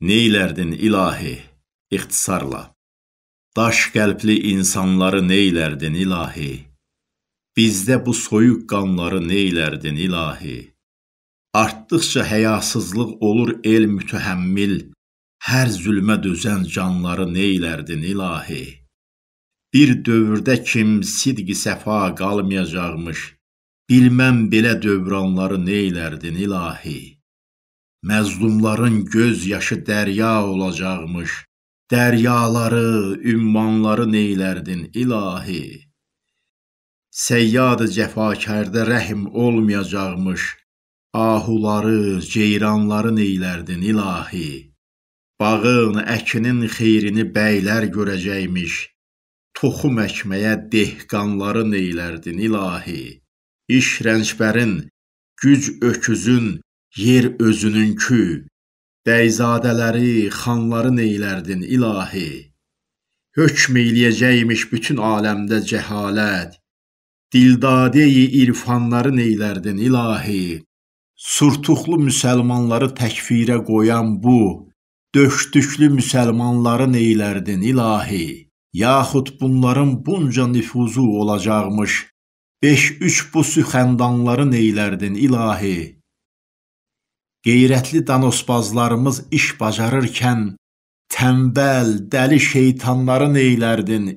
Neylərdin ilahi, ixtisarla. Daş qəlbli insanları neylərdin ilahi? Bizdə bu soyuq qanları neylərdin ilahi? Artdıqca həyasızlıq olur el mütəhəmmil, hər zülmə dözən canları neylərdin ilahi? Bir dövrdə kim sidqi səfa qalmayacaqmış, bilməm belə dövranları neylərdin ilahi? Məzlumların göz yaşı dərya olacaqmış. Dəryaları, ümmanları neylərdin ilahi? Səyyad-ı cəfakarda rəhm olmayacaqmış. Ahuları, ceyranları neylərdin ilahi? Bağın, əkinin xeyrini bəylər görəcəkmiş. Toxum əkməyə dehqanları neylərdin ilahi? İş rəncbərin, güc öküzün, yer özününkü, bəyzadələri, xanları neylərdin ilahi? Hökm eləyəcəkmiş bütün aləmdə cəhalət, dildadeyi irfanları neylərdin ilahi? Surtuxlu müsəlmanları təkfirə qoyan bu, döşdüklü müsəlmanları neylərdin ilahi? Yaxud bunların bunca nüfuzu olacaqmış, beş-üç bu süxəndanları neylərdin ilahi? Qeyrətli danospazlarımız iş bacarırkən, tənbəl, dəli şeytanları neylərdin?